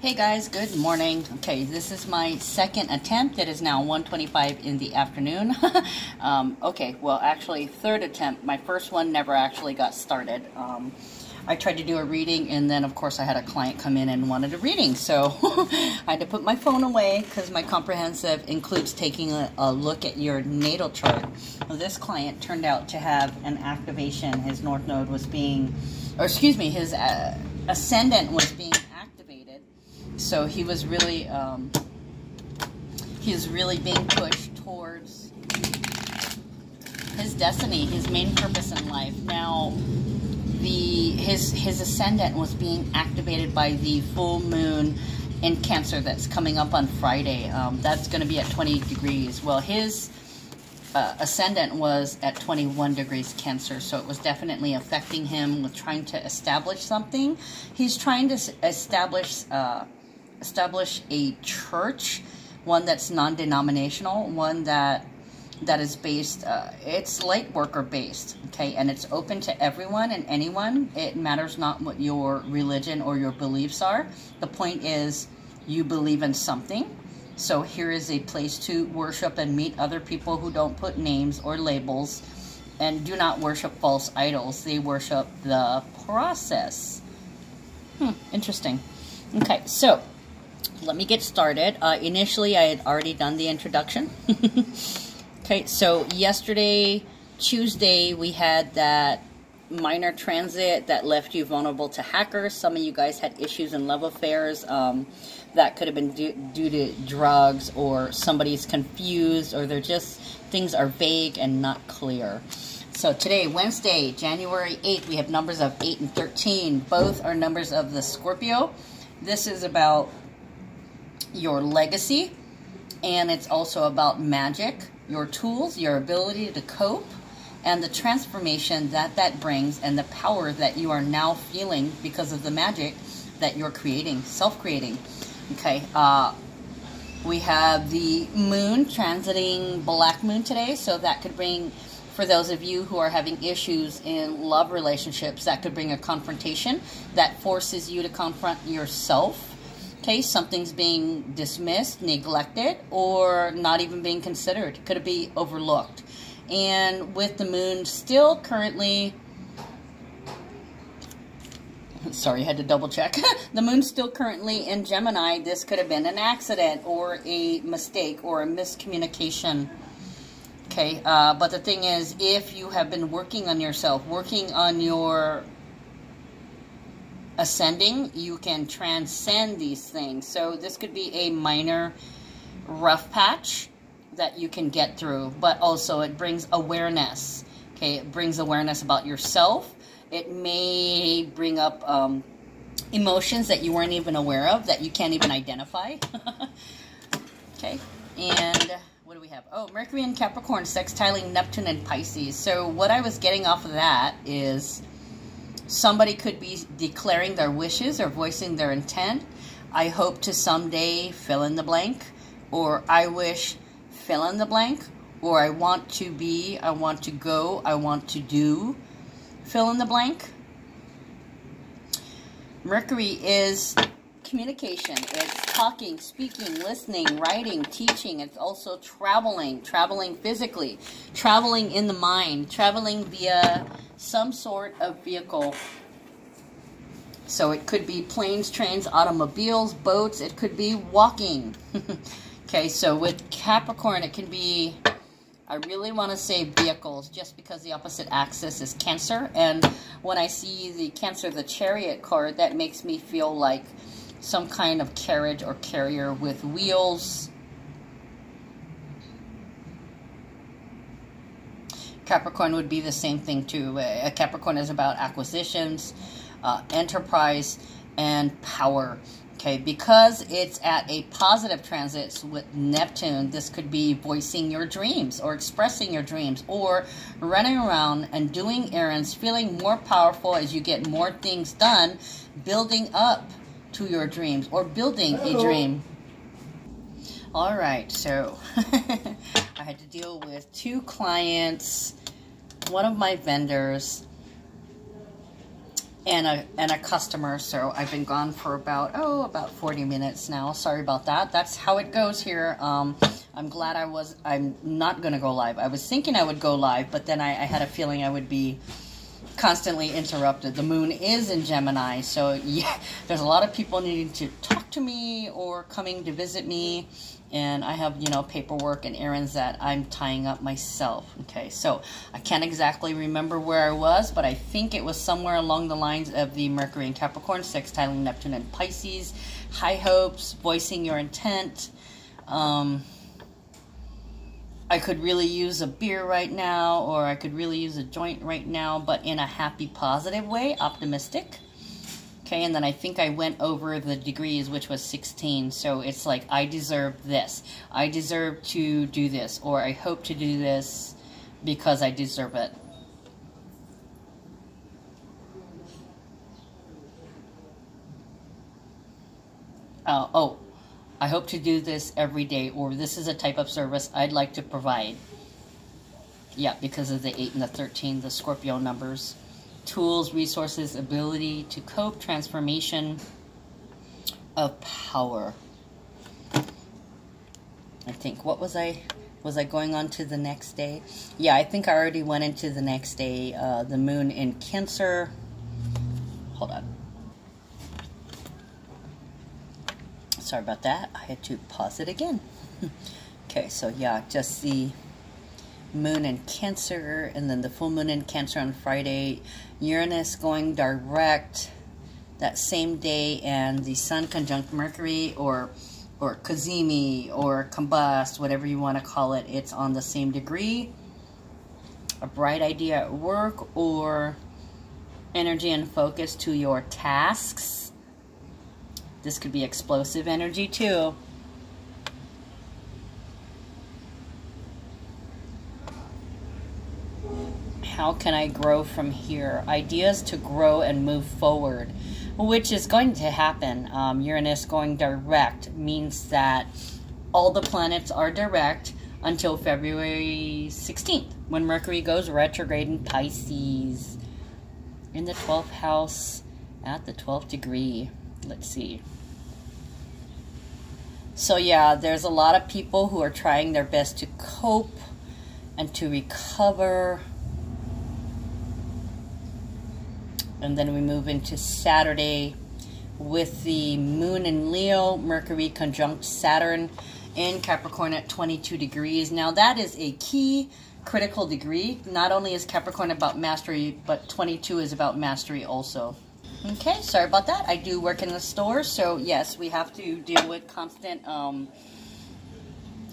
Hey guys, good morning. Okay, this is my second attempt. It is now 1.25 in the afternoon. um, okay, well actually third attempt. My first one never actually got started. Um, I tried to do a reading and then of course I had a client come in and wanted a reading. So I had to put my phone away because my comprehensive includes taking a, a, look at your natal chart. This client turned out to have an activation. His north node was being, or excuse me, his uh, ascendant was being so he was really um, he really being pushed towards his destiny, his main purpose in life. Now, the his his ascendant was being activated by the full moon in Cancer that's coming up on Friday. Um, that's going to be at 20 degrees. Well, his uh, ascendant was at 21 degrees Cancer, so it was definitely affecting him with trying to establish something. He's trying to establish. Uh, establish a church, one that's non-denominational, one that that is based, uh, it's light worker based, okay, and it's open to everyone and anyone. It matters not what your religion or your beliefs are. The point is you believe in something. So here is a place to worship and meet other people who don't put names or labels and do not worship false idols. They worship the process. Hmm, interesting. Okay, so let me get started. Uh, initially, I had already done the introduction. okay, so yesterday, Tuesday, we had that minor transit that left you vulnerable to hackers. Some of you guys had issues in love affairs. Um, that could have been due, due to drugs or somebody's confused or they're just, things are vague and not clear. So today, Wednesday, January 8th, we have numbers of 8 and 13. Both are numbers of the Scorpio. This is about your legacy, and it's also about magic, your tools, your ability to cope, and the transformation that that brings and the power that you are now feeling because of the magic that you're creating, self-creating. Okay, uh, we have the moon transiting black moon today, so that could bring, for those of you who are having issues in love relationships, that could bring a confrontation that forces you to confront yourself case something's being dismissed, neglected, or not even being considered. Could it be overlooked? And with the moon still currently sorry, I had to double check. the moon's still currently in Gemini. This could have been an accident or a mistake or a miscommunication. Okay, uh, but the thing is, if you have been working on yourself, working on your ascending, you can transcend these things. So this could be a minor rough patch that you can get through, but also it brings awareness. Okay, it brings awareness about yourself. It may bring up um, emotions that you weren't even aware of, that you can't even identify. okay, and what do we have? Oh, Mercury and Capricorn sextiling Neptune and Pisces. So what I was getting off of that is Somebody could be declaring their wishes or voicing their intent. I hope to someday fill in the blank, or I wish fill in the blank, or I want to be, I want to go, I want to do, fill in the blank. Mercury is communication. It's talking, speaking, listening, writing, teaching. It's also traveling, traveling physically, traveling in the mind, traveling via some sort of vehicle. So it could be planes, trains, automobiles, boats. It could be walking. okay, so with Capricorn, it can be, I really want to say vehicles just because the opposite axis is Cancer. And when I see the Cancer, the Chariot card, that makes me feel like some kind of carriage or carrier with wheels, Capricorn would be the same thing too. A Capricorn is about acquisitions, uh, enterprise, and power. Okay, because it's at a positive transit with Neptune, this could be voicing your dreams or expressing your dreams or running around and doing errands, feeling more powerful as you get more things done, building up to your dreams or building a dream. All right, so I had to deal with two clients, one of my vendors, and a and a customer. So I've been gone for about oh about 40 minutes now. Sorry about that. That's how it goes here. Um, I'm glad I was. I'm not gonna go live. I was thinking I would go live, but then I, I had a feeling I would be constantly interrupted. The moon is in Gemini, so yeah, there's a lot of people needing to talk to me or coming to visit me and I have, you know, paperwork and errands that I'm tying up myself. Okay, so I can't exactly remember where I was, but I think it was somewhere along the lines of the Mercury and Capricorn, sextiling Neptune and Pisces, high hopes, voicing your intent. Um, I could really use a beer right now, or I could really use a joint right now, but in a happy, positive way, optimistic. Okay, and then I think I went over the degrees, which was 16. So it's like, I deserve this. I deserve to do this. Or I hope to do this because I deserve it. Uh, oh, I hope to do this every day. Or this is a type of service I'd like to provide. Yeah, because of the 8 and the 13, the Scorpio numbers tools, resources, ability to cope, transformation of power. I think, what was I, was I going on to the next day? Yeah, I think I already went into the next day, uh, the moon in Cancer. Hold on. Sorry about that. I had to pause it again. okay, so yeah, just the moon in Cancer, and then the full moon in Cancer on Friday. Uranus going direct that same day, and the Sun conjunct Mercury, or or cazimi, or combust, whatever you want to call it. It's on the same degree. A bright idea at work, or energy and focus to your tasks. This could be explosive energy too. how can I grow from here? Ideas to grow and move forward, which is going to happen. Um, Uranus going direct means that all the planets are direct until February 16th when Mercury goes retrograde in Pisces in the 12th house at the 12th degree. Let's see. So yeah, there's a lot of people who are trying their best to cope and to recover and then we move into Saturday with the moon in Leo, Mercury conjunct Saturn in Capricorn at 22 degrees. Now that is a key critical degree. Not only is Capricorn about mastery, but 22 is about mastery also. Okay, sorry about that. I do work in the store, so yes, we have to deal with constant, um,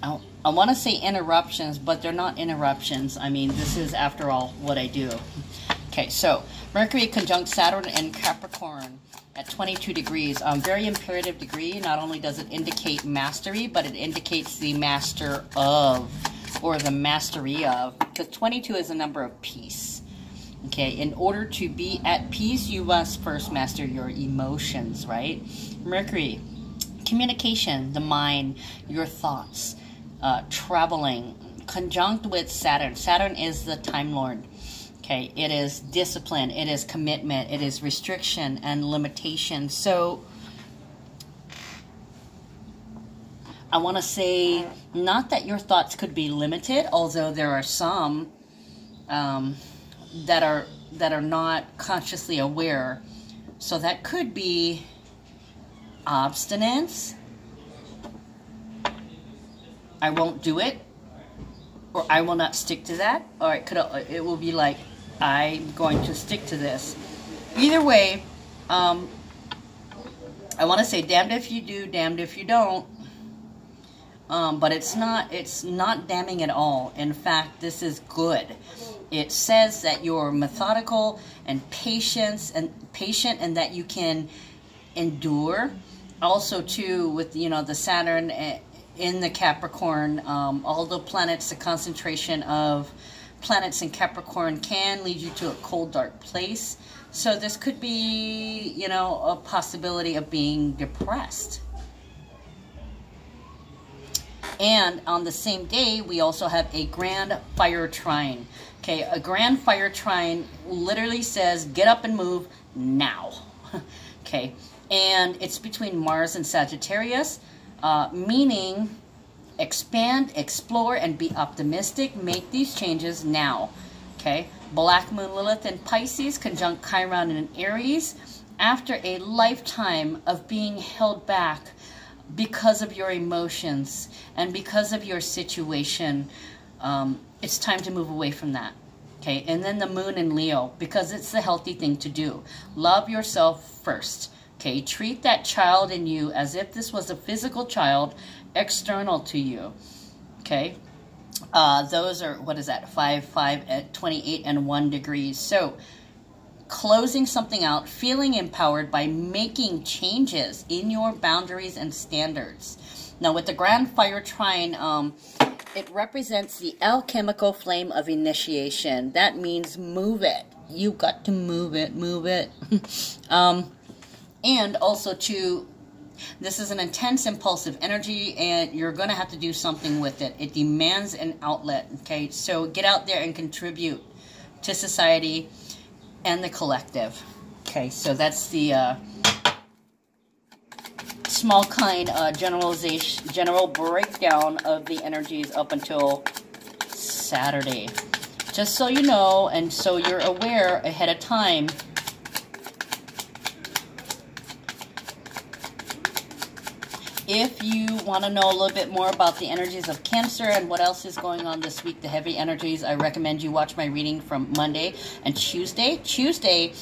I, I want to say interruptions, but they're not interruptions. I mean, this is, after all, what I do. Okay, so Mercury conjunct Saturn and Capricorn at 22 degrees. Um, very imperative degree. Not only does it indicate mastery, but it indicates the master of or the mastery of because 22 is a number of peace. Okay, in order to be at peace, you must first master your emotions, right? Mercury, communication, the mind, your thoughts, uh, traveling, conjunct with Saturn. Saturn is the Time Lord. Okay, it is discipline, it is commitment, it is restriction and limitation. So I want to say not that your thoughts could be limited, although there are some um, that are that are not consciously aware. So that could be obstinance. I won't do it, or I will not stick to that, or it could it will be like I'm going to stick to this. Either way, um, I want to say damned if you do, damned if you don't. Um, but it's not it's not damning at all. In fact, this is good. It says that you're methodical and patience and patient and that you can endure. Also, too, with you know the Saturn eh, in the Capricorn, um, all the planets, the concentration of planets in Capricorn can lead you to a cold, dark place. So this could be, you know, a possibility of being depressed. And on the same day, we also have a grand fire trine. Okay, a grand fire trine literally says get up and move now. okay, and it's between Mars and Sagittarius, uh, meaning expand, explore, and be optimistic. Make these changes now. Okay, Black Moon Lilith in Pisces, conjunct Chiron in Aries. After a lifetime of being held back because of your emotions and because of your situation, um, it's time to move away from that. Okay, and then the moon in Leo, because it's the healthy thing to do. Love yourself first. Okay, treat that child in you as if this was a physical child external to you. Okay, uh, those are, what is that, 5, 5, at 28 and 1 degrees. So, closing something out, feeling empowered by making changes in your boundaries and standards. Now, with the Grand Fire Trine, um, it represents the alchemical flame of initiation. That means move it. You've got to move it, move it. um, and also to this is an intense impulsive energy and you're going to have to do something with it. It demands an outlet, okay? So get out there and contribute to society and the collective. Okay, so that's the uh, small kind uh, generalization, general breakdown of the energies up until Saturday. Just so you know, and so you're aware ahead of time, If you want to know a little bit more about the energies of Cancer and what else is going on this week, the heavy energies, I recommend you watch my reading from Monday and Tuesday. Tuesday,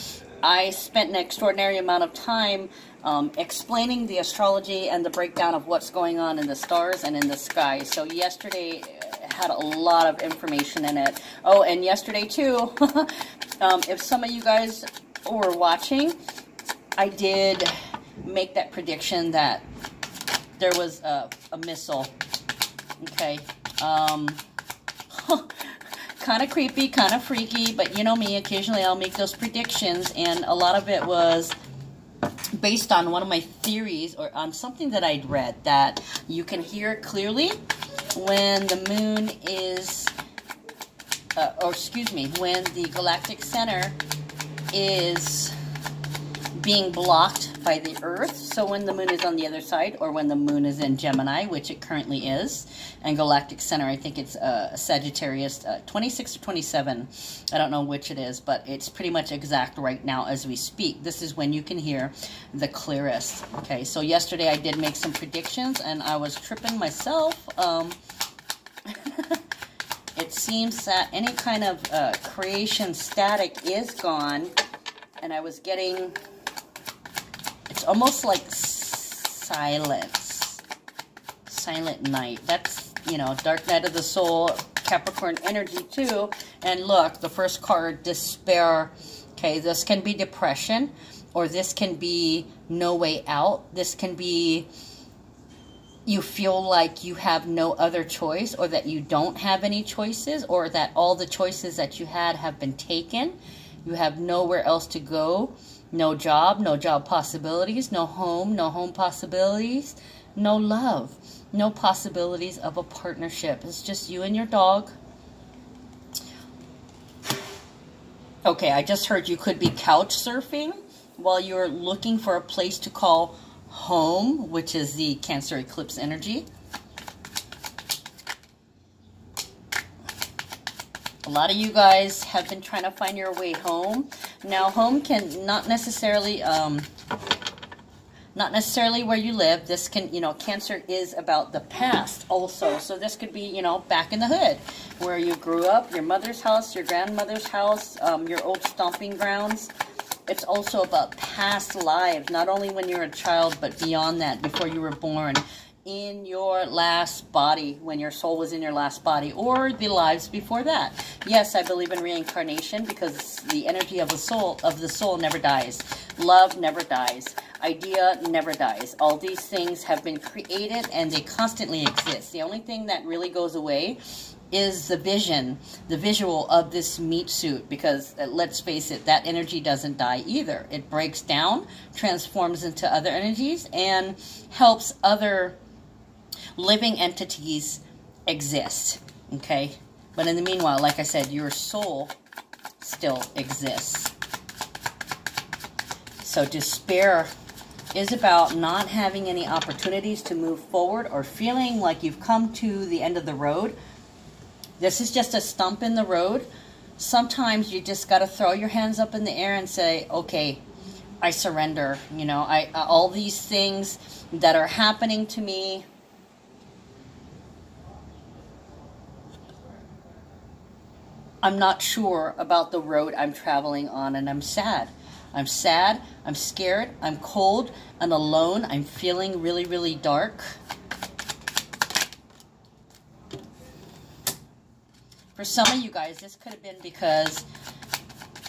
I spent an extraordinary amount of time um, explaining the astrology and the breakdown of what's going on in the stars and in the sky. So yesterday uh, had a lot of information in it. Oh, and yesterday too, um, if some of you guys were watching, I did make that prediction that there was a, a missile. Okay. Um, kind of creepy, kind of freaky, but you know me, occasionally I'll make those predictions, and a lot of it was based on one of my theories or on something that I'd read that you can hear clearly when the moon is, uh, or excuse me, when the galactic center is being blocked by the Earth. So when the moon is on the other side, or when the moon is in Gemini, which it currently is, and galactic center, I think it's uh, Sagittarius, uh, 26 or 27. I don't know which it is, but it's pretty much exact right now as we speak. This is when you can hear the clearest. Okay, so yesterday I did make some predictions, and I was tripping myself. Um, it seems that any kind of uh, creation static is gone, and I was getting it's almost like silence. Silent night. That's, you know, dark night of the soul, Capricorn energy too. And look, the first card, despair. Okay, this can be depression or this can be no way out. This can be you feel like you have no other choice or that you don't have any choices or that all the choices that you had have been taken. You have nowhere else to go. No job, no job possibilities, no home, no home possibilities, no love, no possibilities of a partnership. It's just you and your dog. Okay, I just heard you could be couch surfing while you're looking for a place to call home, which is the Cancer eclipse energy. A lot of you guys have been trying to find your way home. Now, home can not necessarily, um, not necessarily where you live. This can, you know, Cancer is about the past also. So this could be, you know, back in the hood where you grew up, your mother's house, your grandmother's house, um, your old stomping grounds. It's also about past lives, not only when you're a child, but beyond that, before you were born in your last body, when your soul was in your last body, or the lives before that. Yes, I believe in reincarnation because the energy of the soul of the soul never dies. Love never dies. Idea never dies. All these things have been created and they constantly exist. The only thing that really goes away is the vision, the visual of this meat suit because uh, let's face it, that energy doesn't die either. It breaks down, transforms into other energies, and helps other living entities exist, okay? But in the meanwhile, like I said, your soul still exists. So despair is about not having any opportunities to move forward or feeling like you've come to the end of the road. This is just a stump in the road. Sometimes you just got to throw your hands up in the air and say, okay, I surrender. You know, I all these things that are happening to me, I'm not sure about the road I'm traveling on and I'm sad. I'm sad, I'm scared, I'm cold and alone. I'm feeling really, really dark. For some of you guys, this could have been because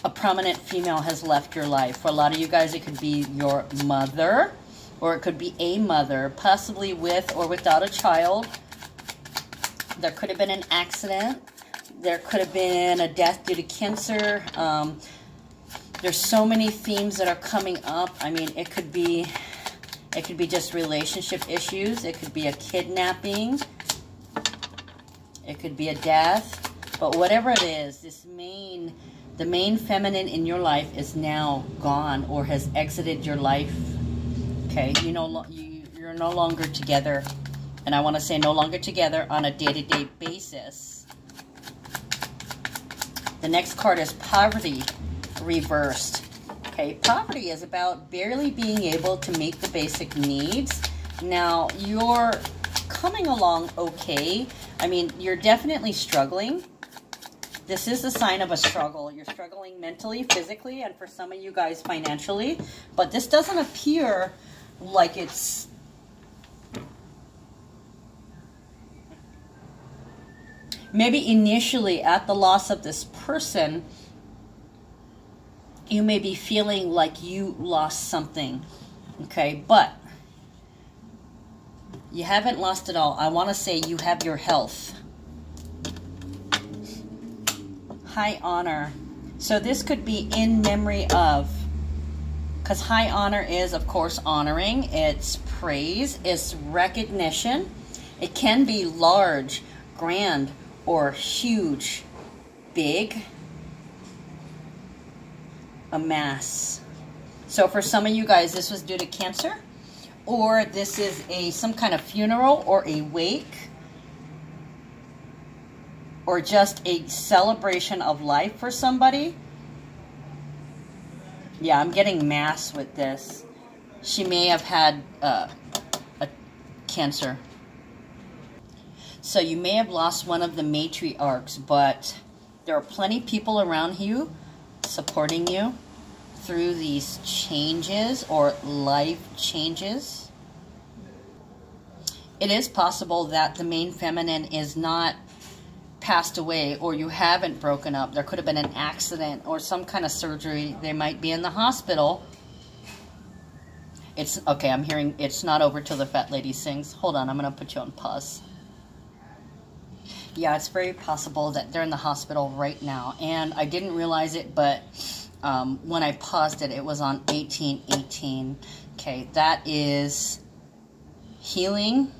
a prominent female has left your life. For a lot of you guys, it could be your mother, or it could be a mother, possibly with or without a child. There could have been an accident there could have been a death due to cancer. Um, there's so many themes that are coming up. I mean, it could be, it could be just relationship issues. It could be a kidnapping. It could be a death. But whatever it is, this main, the main feminine in your life is now gone or has exited your life. Okay, you know, you, you're no longer together. And I want to say no longer together on a day-to-day -day basis the next card is poverty reversed. Okay, poverty is about barely being able to meet the basic needs. Now, you're coming along okay. I mean, you're definitely struggling. This is a sign of a struggle. You're struggling mentally, physically, and for some of you guys financially. But this doesn't appear like it's maybe initially at the loss of this person, you may be feeling like you lost something. Okay, but you haven't lost it all. I want to say you have your health. High honor. So this could be in memory of, because high honor is, of course, honoring. It's praise. It's recognition. It can be large, grand, or huge, big, a mass. So for some of you guys, this was due to cancer, or this is a some kind of funeral or a wake, or just a celebration of life for somebody. Yeah, I'm getting mass with this. She may have had uh, a cancer. So you may have lost one of the matriarchs, but there are plenty of people around you supporting you through these changes or life changes. It is possible that the main feminine is not passed away or you haven't broken up. There could have been an accident or some kind of surgery. They might be in the hospital. It's okay, I'm hearing it's not over till the fat lady sings. Hold on, I'm going to put you on pause yeah, it's very possible that they're in the hospital right now. And I didn't realize it, but um, when I paused it, it was on 1818. Okay, that is healing,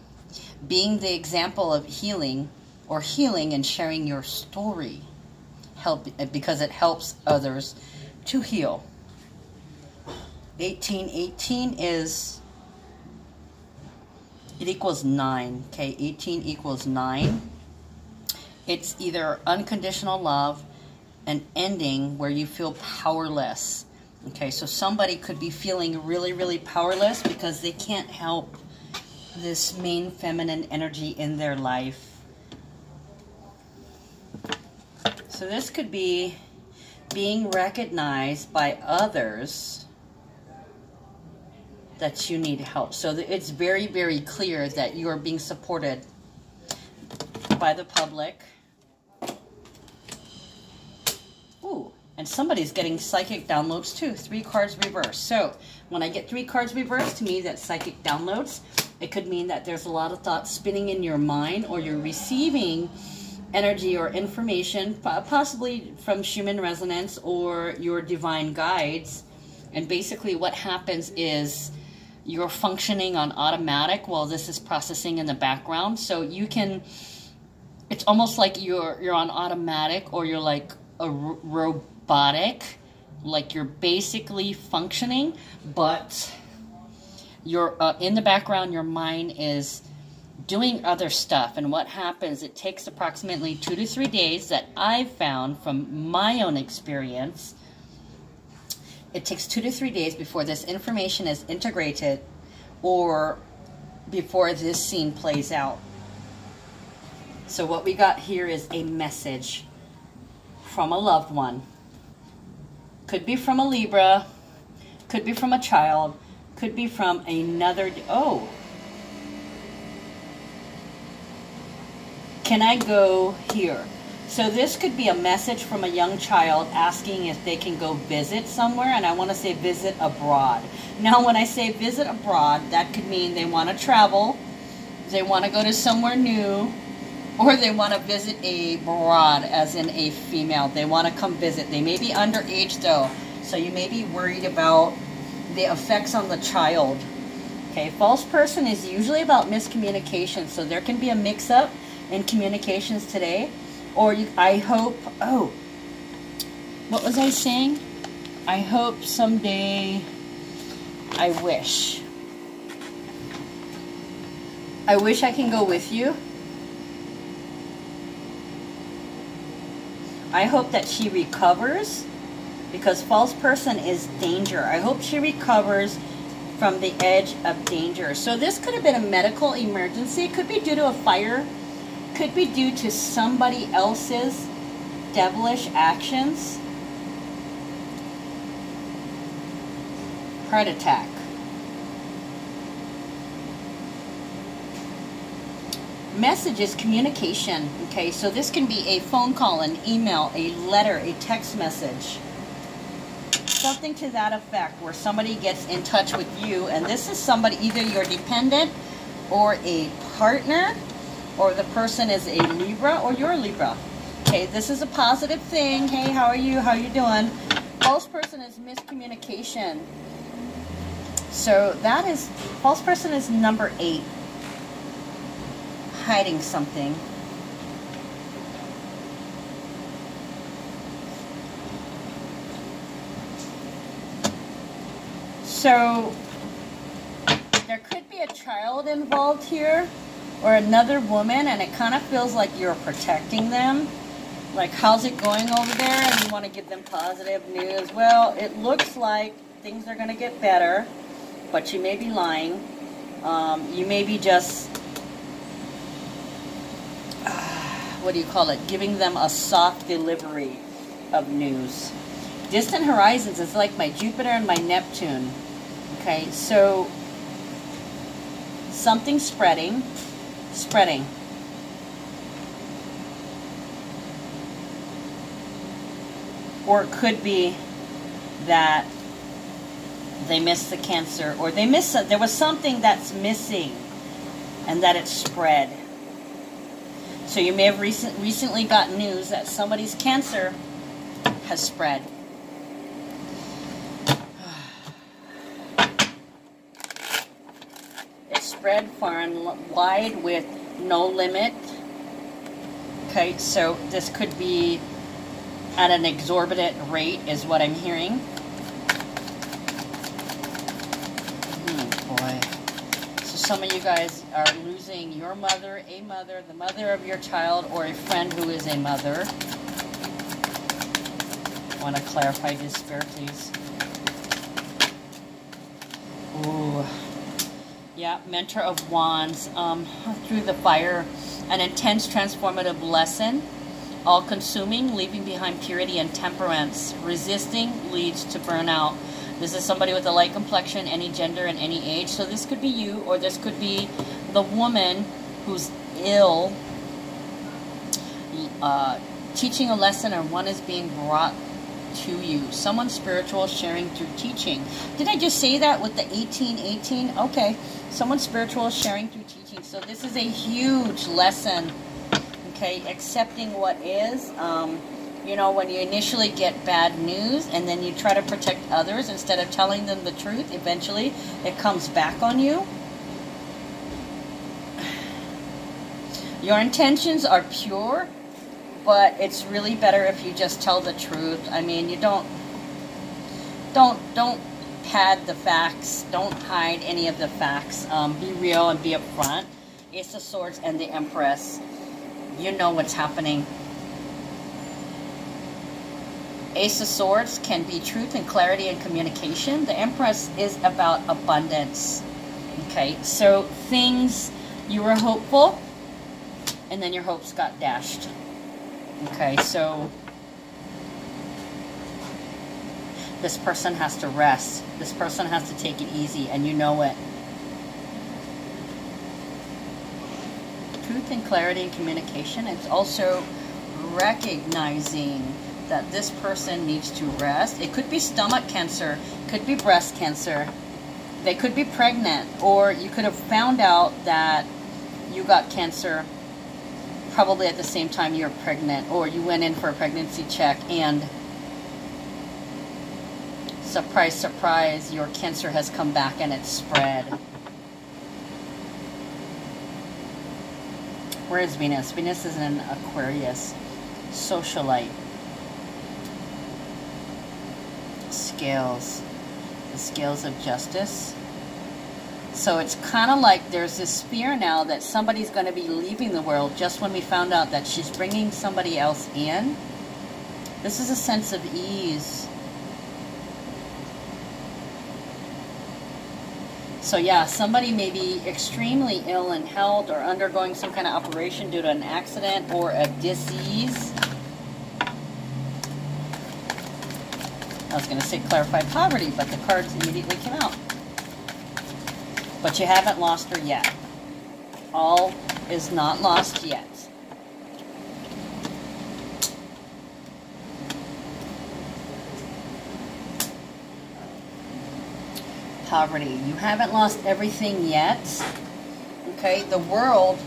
being the example of healing or healing and sharing your story help because it helps others to heal. 1818 is it equals 9 okay 18 equals 9 it's either unconditional love, an ending where you feel powerless. Okay, so somebody could be feeling really, really powerless because they can't help this main feminine energy in their life. So this could be being recognized by others that you need help. So it's very, very clear that you are being supported by the public And somebody's getting psychic downloads too. Three cards reversed. So when I get three cards reversed, to me that's psychic downloads. It could mean that there's a lot of thoughts spinning in your mind or you're receiving energy or information, possibly from Schumann resonance or your divine guides. And basically what happens is you're functioning on automatic while this is processing in the background. So you can, it's almost like you're you're on automatic or you're like a robotic, like you're basically functioning, but you're uh, in the background. Your mind is doing other stuff. And what happens? It takes approximately two to three days that I've found from my own experience it takes two to three days before this information is integrated or before this scene plays out. So what we got here is a message from a loved one. Could be from a Libra, could be from a child, could be from another, oh. Can I go here? So this could be a message from a young child asking if they can go visit somewhere, and I want to say visit abroad. Now, when I say visit abroad, that could mean they want to travel, they want to go to somewhere new, or they want to visit a abroad, as in a female. They want to come visit. They may be underage, though, so you may be worried about the effects on the child. Okay, false person is usually about miscommunication, so there can be a mix-up in communications today or you, I hope, oh, what was I saying? I hope someday, I wish. I wish I can go with you. I hope that she recovers because false person is danger. I hope she recovers from the edge of danger. So this could have been a medical emergency. It could be due to a fire could be due to somebody else's devilish actions. Heart attack. Messages, communication. Okay, so this can be a phone call, an email, a letter, a text message. Something to that effect where somebody gets in touch with you, and this is somebody, either your dependent or a partner or the person is a Libra or you're a Libra. Okay, this is a positive thing. Hey, how are you? How are you doing? False person is miscommunication. So that is, false person is number eight. Hiding something. So there could be a child involved here or another woman and it kind of feels like you're protecting them. Like, how's it going over there? And you want to give them positive news. Well, it looks like things are going to get better, but you may be lying. Um, you may be just, what do you call it, giving them a soft delivery of news. Distant horizons is like my Jupiter and my Neptune. Okay, so something spreading spreading. Or it could be that they missed the cancer or they missed there was something that's missing and that it spread. So you may have recent, recently got news that somebody's cancer has spread. It spread far and wide with no limit. Okay, so this could be at an exorbitant rate is what I'm hearing. Oh boy. So some of you guys are losing your mother, a mother, the mother of your child, or a friend who is a mother. I want to clarify this spirit, please. Ooh. Yeah, Mentor of Wands. Um, through the fire, an intense transformative lesson. All consuming, leaving behind purity and temperance. Resisting leads to burnout. This is somebody with a light complexion, any gender and any age. So this could be you, or this could be the woman who's ill, uh, teaching a lesson, or one is being brought to you. Someone spiritual sharing through teaching. Did I just say that with the 1818? Okay. Someone spiritual sharing through teaching. So this is a huge lesson. Okay. Accepting what is. Um, you know, when you initially get bad news and then you try to protect others instead of telling them the truth, eventually it comes back on you. Your intentions are pure, but it's really better if you just tell the truth. I mean, you don't don't don't pad the facts. Don't hide any of the facts. Um, be real and be upfront. Ace the Swords and the Empress. You know what's happening. Ace of Swords can be truth and clarity and communication. The Empress is about abundance. Okay, so things you were hopeful and then your hopes got dashed. Okay, so this person has to rest. This person has to take it easy, and you know it. Truth and clarity and communication. It's also recognizing that this person needs to rest. It could be stomach cancer, could be breast cancer. They could be pregnant, or you could have found out that you got cancer probably at the same time you're pregnant or you went in for a pregnancy check and surprise, surprise, your cancer has come back and it's spread. Where is Venus? Venus is in Aquarius. Socialite. Scales. The scales of justice. So it's kind of like there's this fear now that somebody's going to be leaving the world just when we found out that she's bringing somebody else in. This is a sense of ease. So yeah, somebody may be extremely ill in health or undergoing some kind of operation due to an accident or a disease. I was going to say clarified poverty, but the cards immediately came out. But you haven't lost her yet. All is not lost yet. Poverty. You haven't lost everything yet. Okay, the world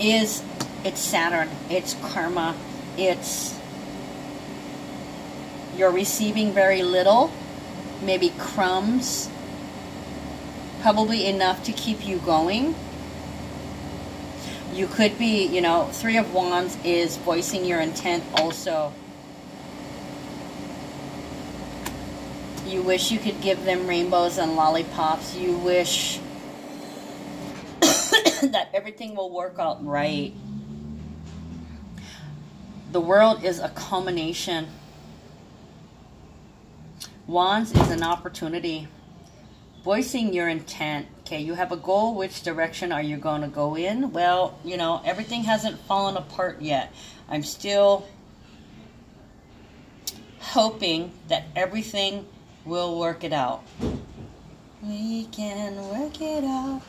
is, it's Saturn, it's karma, it's, you're receiving very little, maybe crumbs, probably enough to keep you going. You could be, you know, Three of Wands is voicing your intent also. You wish you could give them rainbows and lollipops. You wish that everything will work out right. The world is a culmination. Wands is an opportunity voicing your intent. Okay, you have a goal. Which direction are you going to go in? Well, you know, everything hasn't fallen apart yet. I'm still hoping that everything will work it out. We can work it out.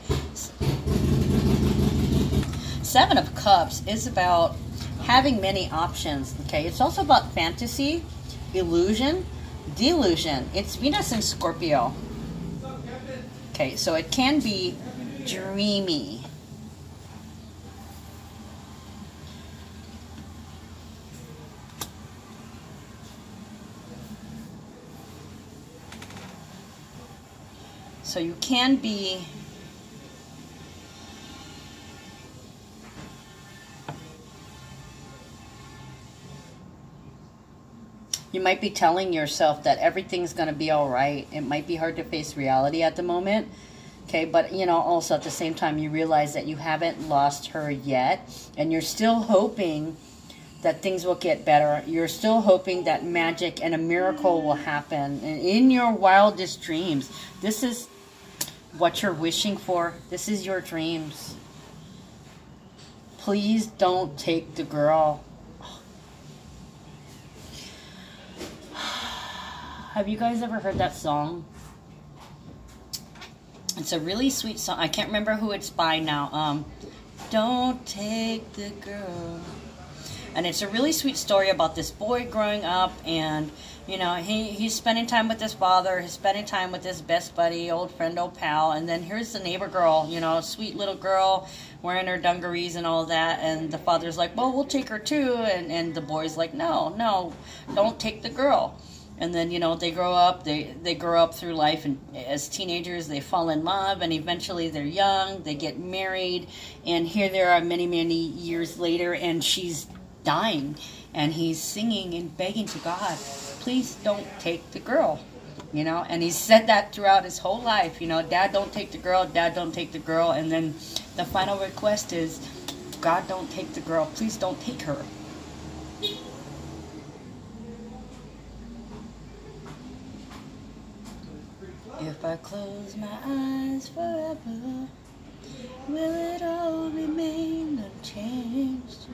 Seven of Cups is about having many options. Okay, it's also about fantasy, illusion, delusion. It's Venus in Scorpio. Okay, so it can be dreamy. So you can be you might be telling yourself that everything's going to be all right. It might be hard to face reality at the moment. Okay, but you know, also at the same time, you realize that you haven't lost her yet, and you're still hoping that things will get better. You're still hoping that magic and a miracle will happen. And in your wildest dreams, this is what you're wishing for. This is your dreams. Please don't take the girl Have you guys ever heard that song? It's a really sweet song. I can't remember who it's by now. Um, don't take the girl. And it's a really sweet story about this boy growing up and, you know, he, he's spending time with his father, he's spending time with his best buddy, old friend, old pal. And then here's the neighbor girl, you know, sweet little girl wearing her dungarees and all that. And the father's like, well, we'll take her too. And, and the boy's like, no, no, don't take the girl and then you know they grow up they they grow up through life and as teenagers they fall in love and eventually they're young they get married. And here they are many many years later and she's dying and he's singing and begging to god please don't take the girl you know? And he said that throughout his whole life you know dad don't take the girl dad don't take the girl. And then the final request is god don't take the girl. Please don't take her If I close my eyes forever, will it all remain unchanged?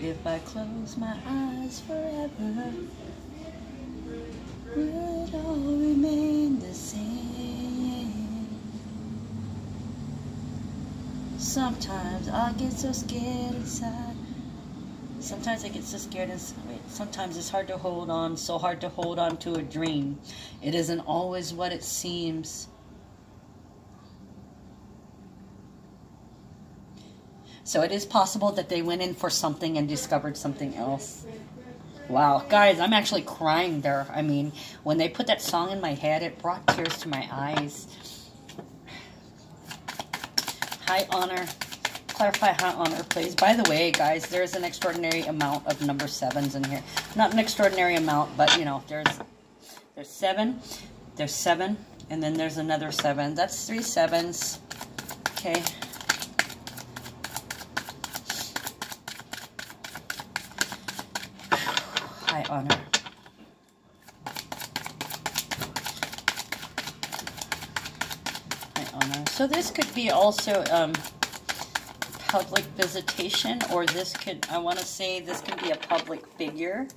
If I close my eyes forever, will it all remain the same? Sometimes I get so scared inside. Sometimes I get so scared and sometimes it's hard to hold on, so hard to hold on to a dream. It isn't always what it seems. So it is possible that they went in for something and discovered something else. Wow, guys, I'm actually crying there. I mean, when they put that song in my head, it brought tears to my eyes. High honor clarify high honor, please. By the way, guys, there's an extraordinary amount of number sevens in here. Not an extraordinary amount, but, you know, there's there's seven, there's seven, and then there's another seven. That's three sevens. Okay. High honor. High honor. So this could be also... Um, public visitation, or this could, I want to say this could be a public figure.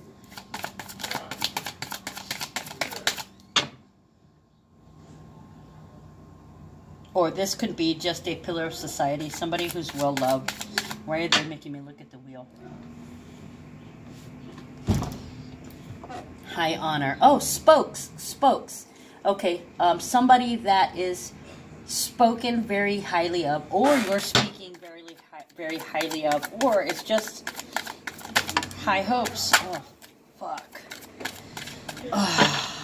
Or this could be just a pillar of society, somebody who's well loved. Why are they making me look at the wheel? High honor. Oh, spokes, spokes. Okay, um, somebody that is spoken very highly of, or you're speaking very highly of, or it's just high hopes. Oh, fuck. Oh.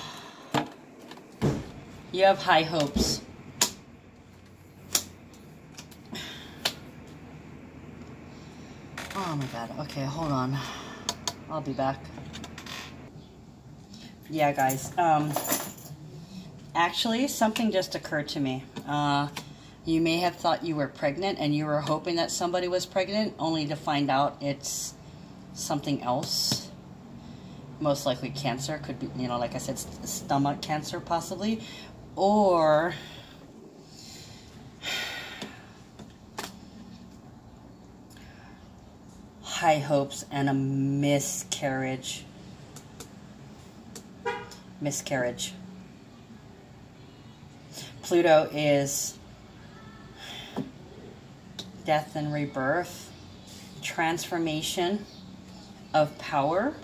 You have high hopes. Oh my god. Okay, hold on. I'll be back. Yeah, guys. Um, actually, something just occurred to me. Uh, you may have thought you were pregnant and you were hoping that somebody was pregnant only to find out it's something else. Most likely cancer. Could be, you know, like I said, stomach cancer possibly. Or... high hopes and a miscarriage. Miscarriage. Pluto is death and rebirth, transformation of power,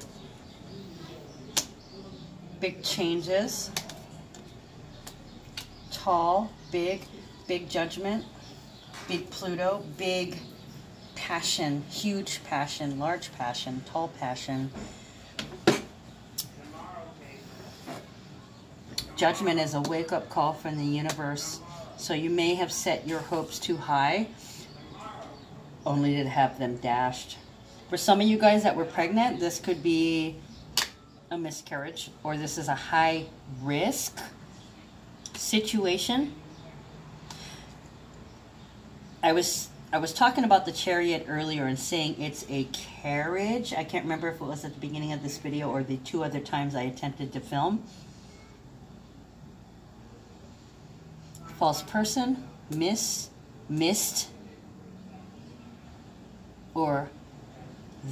big changes, tall, big, big judgment, big Pluto, big passion, huge passion, large passion, tall passion. Judgment is a wake-up call from the universe. So you may have set your hopes too high only to have them dashed. For some of you guys that were pregnant, this could be a miscarriage or this is a high risk situation. I was I was talking about the chariot earlier and saying it's a carriage. I can't remember if it was at the beginning of this video or the two other times I attempted to film. False person, miss, missed, or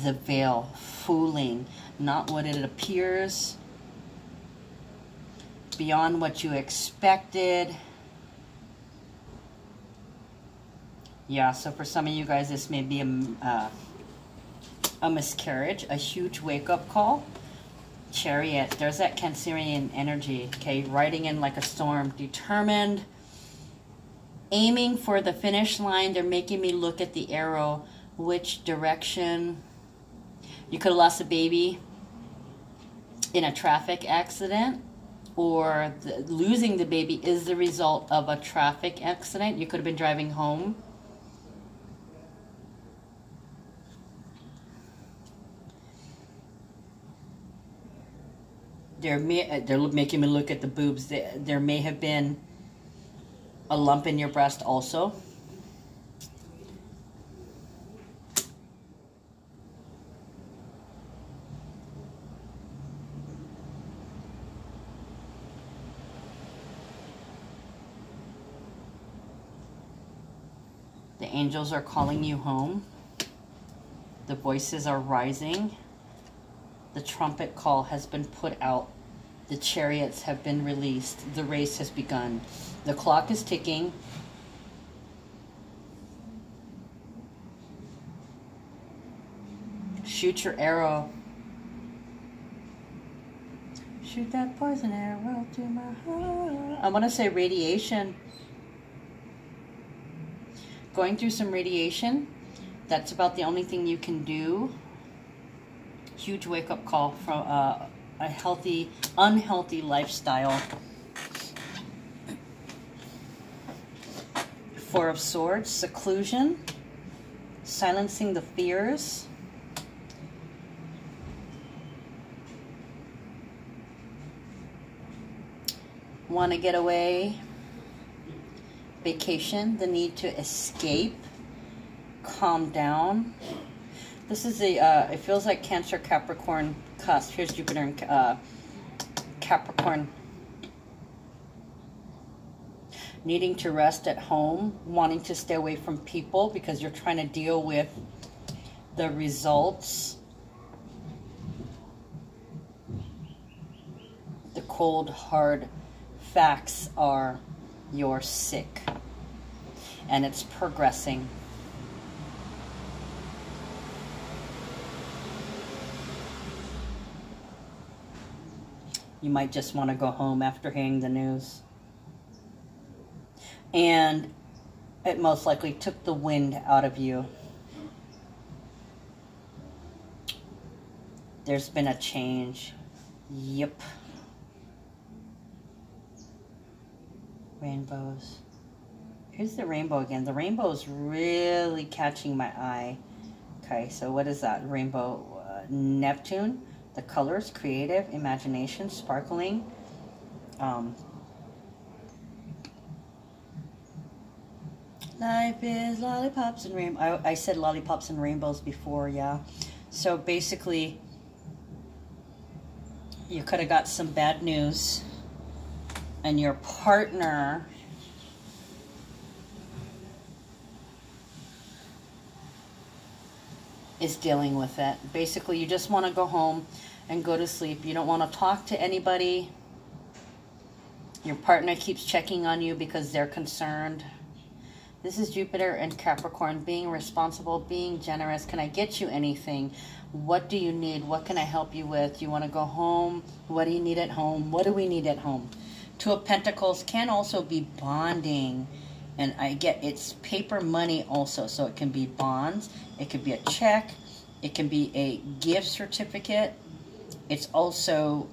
the veil, fooling, not what it appears, beyond what you expected. Yeah, so for some of you guys, this may be a, uh, a miscarriage, a huge wake-up call. Chariot, there's that Cancerian energy, okay? Riding in like a storm, determined, aiming for the finish line. They're making me look at the arrow, which direction. You could have lost a baby in a traffic accident or the, losing the baby is the result of a traffic accident. You could have been driving home. There may, uh, they're making me look at the boobs. There may have been a lump in your breast also. Angels are calling you home. The voices are rising. The trumpet call has been put out. The chariots have been released. The race has begun. The clock is ticking. Shoot your arrow. Shoot that poison arrow to my heart. I want to say radiation going through some radiation. That's about the only thing you can do. Huge wake up call from uh, a healthy, unhealthy lifestyle. Four of Swords, seclusion, silencing the fears. Want to get away vacation, the need to escape, calm down. This is a, uh, it feels like Cancer Capricorn cusp. Here's Jupiter and uh, Capricorn. Needing to rest at home, wanting to stay away from people because you're trying to deal with the results. The cold, hard facts are you're sick and it's progressing. You might just want to go home after hearing the news. And it most likely took the wind out of you. There's been a change. Yep. Rainbows. Here's the rainbow again. The rainbow is really catching my eye. Okay, so what is that? Rainbow uh, Neptune. The colors, creative, imagination, sparkling. Um, Life is lollipops and rainbows. I, I said lollipops and rainbows before, yeah. So basically, you could have got some bad news and your partner is dealing with it. Basically, you just want to go home and go to sleep. You don't want to talk to anybody. Your partner keeps checking on you because they're concerned. This is Jupiter and Capricorn, being responsible, being generous. Can I get you anything? What do you need? What can I help you with? You want to go home? What do you need at home? What do we need at home? Two of Pentacles can also be bonding. And I get it's paper money also so it can be bonds it could be a check it can be a gift certificate. It's also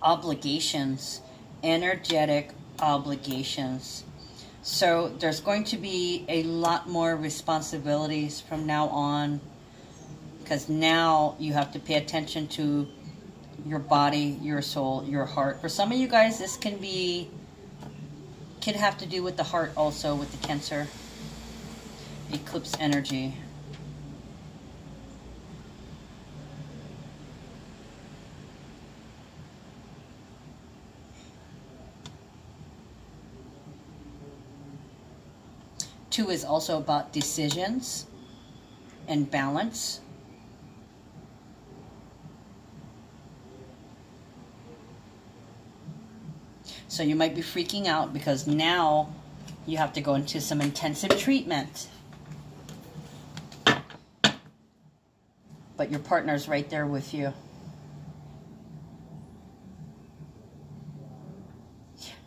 obligations energetic obligations. So there's going to be a lot more responsibilities from now on because now you have to pay attention to your body your soul your heart for some of you guys this can be could have to do with the heart also with the Cancer eclipse energy. Two is also about decisions and balance. So you might be freaking out because now you have to go into some intensive treatment. but your partner's right there with you.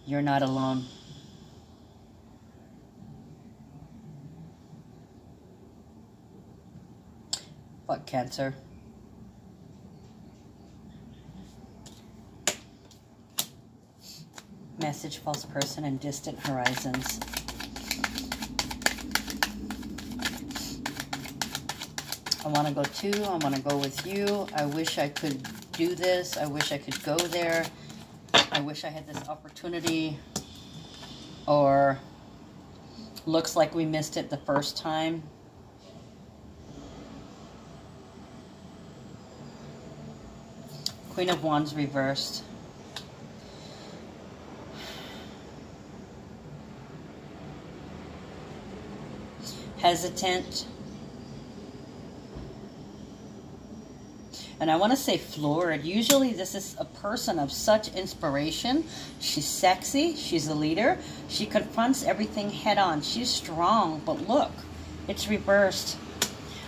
You're not alone. What cancer? Message false person and distant horizons. I want to go too. I want to go with you. I wish I could do this. I wish I could go there. I wish I had this opportunity. Or looks like we missed it the first time. Queen of Wands reversed. Hesitant. and I want to say florid. Usually this is a person of such inspiration. She's sexy. She's a leader. She confronts everything head on. She's strong, but look, it's reversed.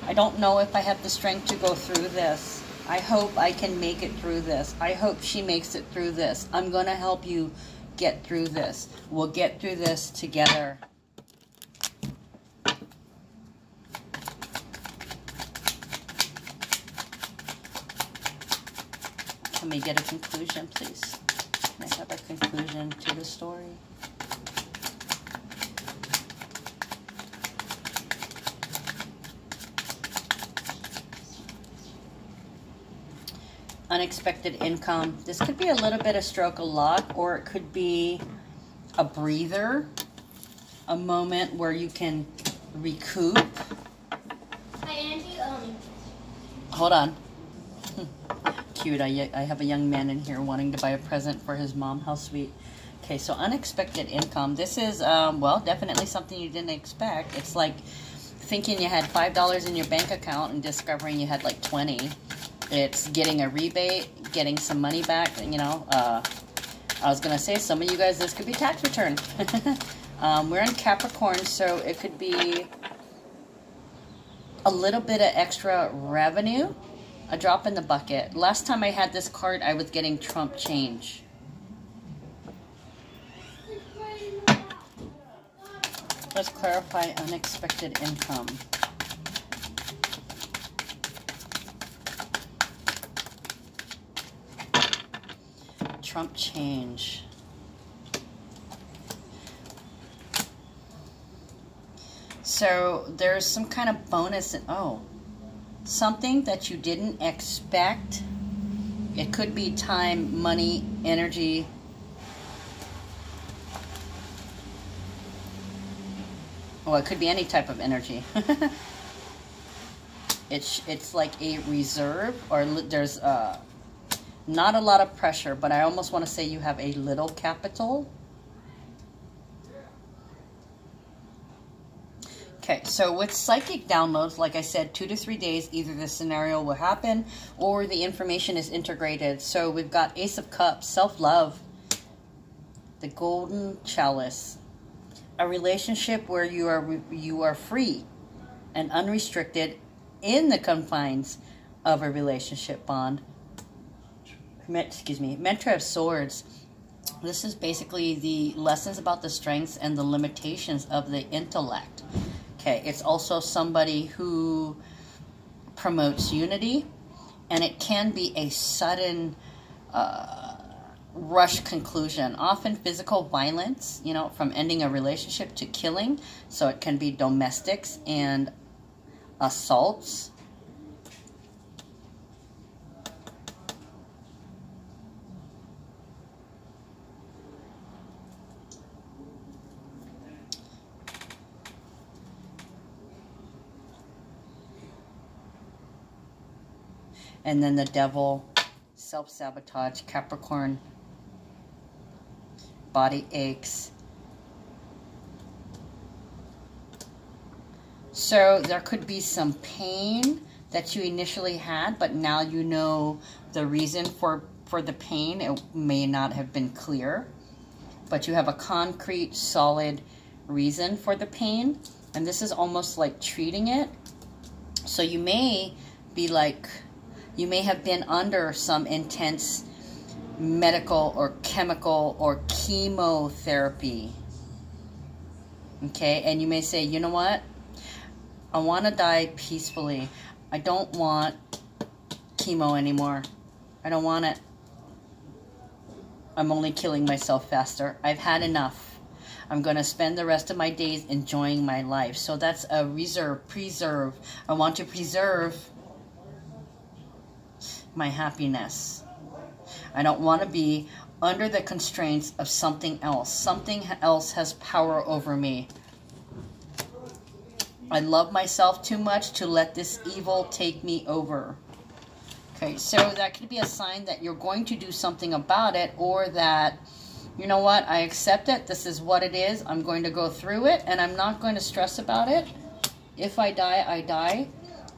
I don't know if I have the strength to go through this. I hope I can make it through this. I hope she makes it through this. I'm going to help you get through this. We'll get through this together. Get a conclusion, please? Can I have a conclusion to the story? Unexpected income. This could be a little bit of stroke of luck, or it could be a breather, a moment where you can recoup. Hi, Auntie. Um, Hold on cute. I, I have a young man in here wanting to buy a present for his mom. How sweet. Okay, so unexpected income. This is, um, well, definitely something you didn't expect. It's like thinking you had $5 in your bank account and discovering you had like 20 It's getting a rebate, getting some money back, you know. Uh, I was going to say, some of you guys, this could be tax return. um, we're in Capricorn, so it could be a little bit of extra revenue a drop in the bucket. Last time I had this card, I was getting Trump change. Let's clarify unexpected income. Trump change. So there's some kind of bonus. In, oh, something that you didn't expect. It could be time, money, energy. Well, it could be any type of energy. it's it's like a reserve, or there's uh, not a lot of pressure, but I almost want to say you have a little capital. Okay, so with psychic downloads, like I said, two to three days, either the scenario will happen or the information is integrated. So we've got Ace of Cups, self-love, the Golden Chalice, a relationship where you are you are free and unrestricted in the confines of a relationship bond. Excuse me, Mentor of Swords. This is basically the lessons about the strengths and the limitations of the intellect. Okay, it's also somebody who promotes unity, and it can be a sudden uh, rush conclusion, often physical violence, you know, from ending a relationship to killing. So it can be domestics and assaults and then the devil, self-sabotage, Capricorn, body aches. So there could be some pain that you initially had, but now you know the reason for, for the pain. It may not have been clear, but you have a concrete, solid reason for the pain. And this is almost like treating it. So you may be like, you may have been under some intense medical or chemical or chemotherapy. Okay, and you may say, you know what? I want to die peacefully. I don't want chemo anymore. I don't want it. I'm only killing myself faster. I've had enough. I'm going to spend the rest of my days enjoying my life. So that's a reserve, preserve. I want to preserve my happiness. I don't want to be under the constraints of something else. Something else has power over me. I love myself too much to let this evil take me over. Okay, so that could be a sign that you're going to do something about it or that, you know what, I accept it. This is what it is. I'm going to go through it and I'm not going to stress about it. If I die, I die.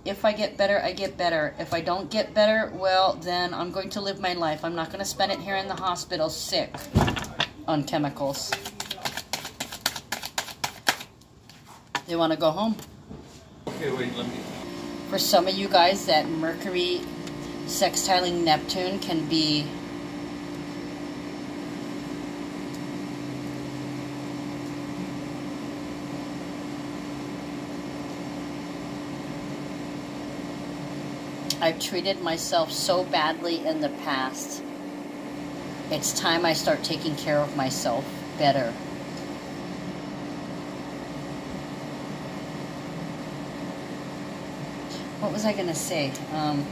If I get better, I get better. If I don't get better, well, then I'm going to live my life. I'm not going to spend it here in the hospital sick on chemicals. They want to go home. Okay, wait, let me. For some of you guys, that Mercury sextiling Neptune can be I've treated myself so badly in the past. It's time I start taking care of myself better. What was I going to say? Um,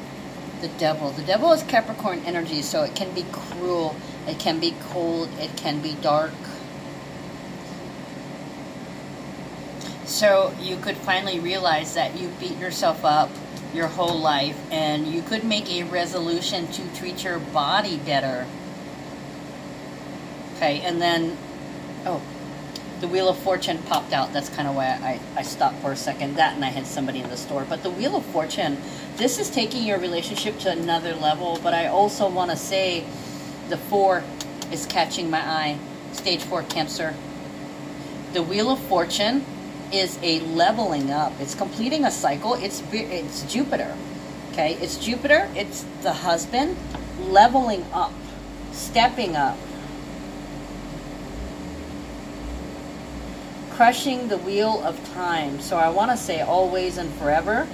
the devil. The devil is Capricorn energy, so it can be cruel, it can be cold, it can be dark. So you could finally realize that you beat yourself up your whole life and you could make a resolution to treat your body better. Okay, and then, oh, the Wheel of Fortune popped out. That's kind of why I, I stopped for a second. That and I had somebody in the store. But the Wheel of Fortune, this is taking your relationship to another level. But I also want to say the four is catching my eye. Stage four Cancer. The Wheel of Fortune is a leveling up. It's completing a cycle. It's it's Jupiter. Okay, it's Jupiter. It's the husband leveling up, stepping up. crushing the wheel of time. So I want to say always and forever.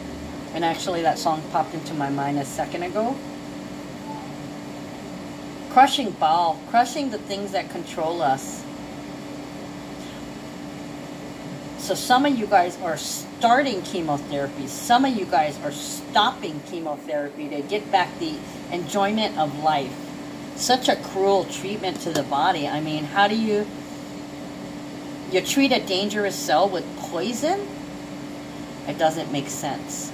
And actually that song popped into my mind a second ago. Crushing ball, crushing the things that control us. So some of you guys are starting chemotherapy. Some of you guys are stopping chemotherapy to get back the enjoyment of life. Such a cruel treatment to the body. I mean, how do you you treat a dangerous cell with poison? It doesn't make sense.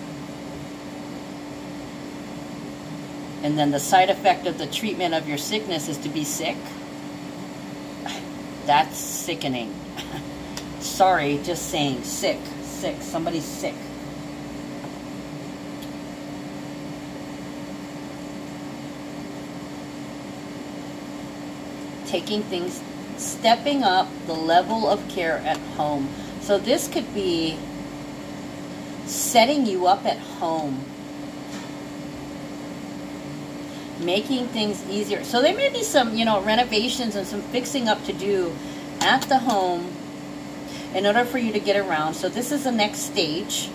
And then the side effect of the treatment of your sickness is to be sick? That's sickening. Sorry, just saying. Sick. Sick. Somebody's sick. Taking things stepping up the level of care at home. So this could be setting you up at home, making things easier. So there may be some, you know, renovations and some fixing up to do at the home in order for you to get around. So this is the next stage.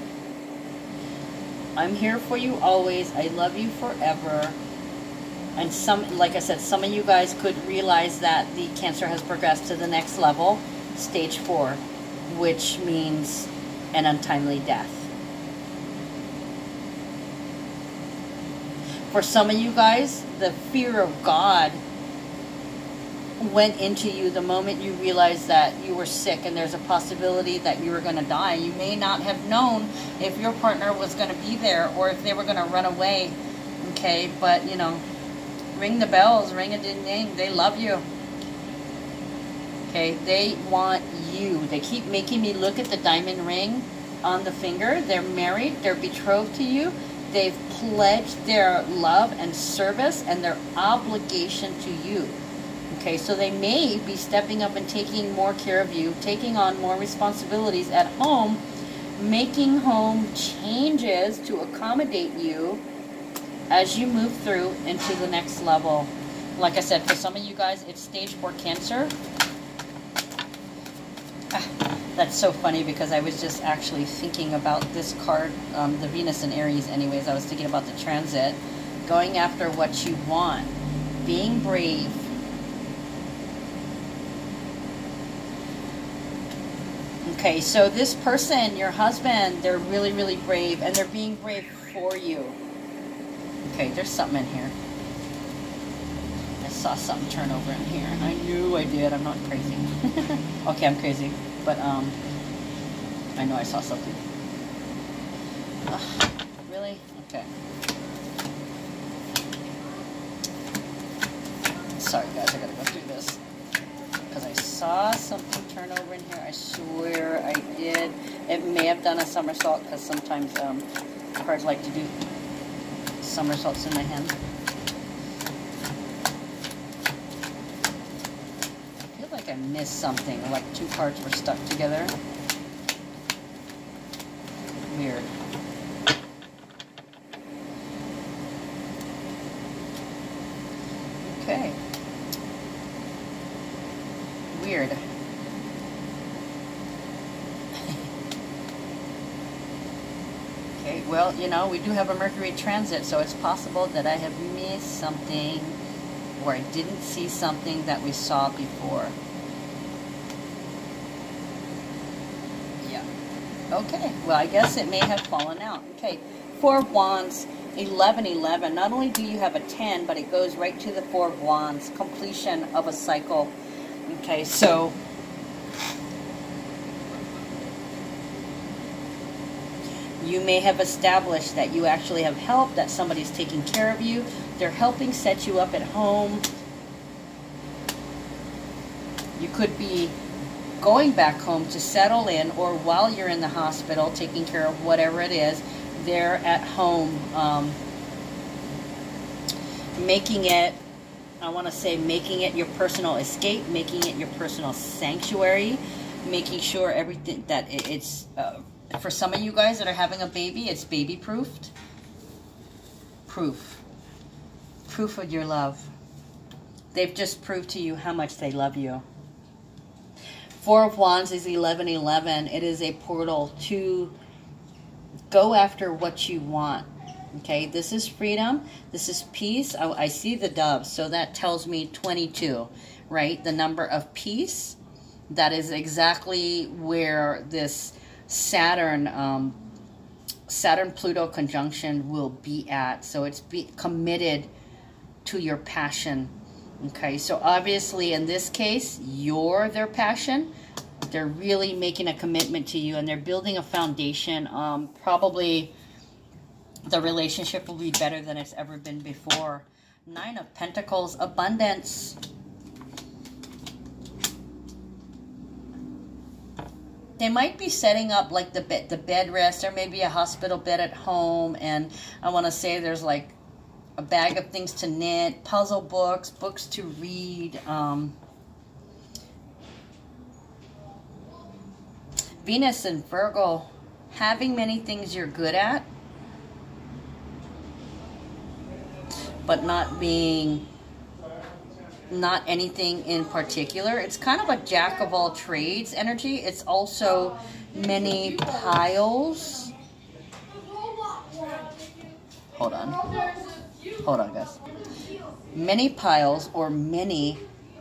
I'm here for you always. I love you forever and some, like I said, some of you guys could realize that the cancer has progressed to the next level, stage four, which means an untimely death. For some of you guys, the fear of God went into you the moment you realized that you were sick and there's a possibility that you were going to die. You may not have known if your partner was going to be there or if they were going to run away. Okay, but you know, ring the bells, ring a ding ding. They love you. Okay, they want you. They keep making me look at the diamond ring on the finger. They're married, they're betrothed to you. They've pledged their love and service and their obligation to you. Okay, so they may be stepping up and taking more care of you, taking on more responsibilities at home making home changes to accommodate you as you move through into the next level. Like I said, for some of you guys, it's stage four cancer. Ah, that's so funny because I was just actually thinking about this card, um, the Venus and Aries anyways. I was thinking about the transit. Going after what you want. Being brave. Okay, so this person, your husband, they're really, really brave and they're being brave for you. Okay, there's something in here. I saw something turn over in here. I knew I did. I'm not crazy. okay, I'm crazy. But, um, I know I saw something. Ugh, really? Okay. Sorry, guys. I gotta go through this. Saw something turn over in here. I swear I did. It may have done a somersault because sometimes um, cards like to do somersaults in my hand. I feel like I missed something, like two cards were stuck together. Weird. Okay. Weird. Okay, well, you know, we do have a Mercury transit, so it's possible that I have missed something or I didn't see something that we saw before. Yeah. Okay, well, I guess it may have fallen out. Okay, Four of Wands, 11, 11. Not only do you have a 10, but it goes right to the Four of Wands, completion of a cycle. Okay, so you may have established that you actually have help, that somebody's taking care of you. They're helping set you up at home. You could be going back home to settle in, or while you're in the hospital taking care of whatever it is, they're at home um, making it, I want to say, making it your personal escape, making it your personal sanctuary, making sure everything that it's. Uh, for some of you guys that are having a baby, it's baby proofed. Proof. Proof of your love. They've just proved to you how much they love you. Four of Wands is 1111. It is a portal to go after what you want. Okay, this is freedom. This is peace. I, I see the dove, so that tells me 22, right? The number of peace. That is exactly where this Saturn, um, Saturn Pluto conjunction will be at. So it's be committed to your passion. Okay, so obviously in this case, you're their passion. They're really making a commitment to you and they're building a foundation. Um, probably the relationship will be better than it's ever been before. Nine of Pentacles, abundance. They might be setting up like the bed, the bed rest or maybe a hospital bed at home and I want to say there's like a bag of things to knit, puzzle books, books to read. Um, Venus and Virgo, having many things you're good at, but not being not anything in particular. It's kind of a jack of all trades energy. It's also many piles. Hold on. Hold on, guys. Many piles or many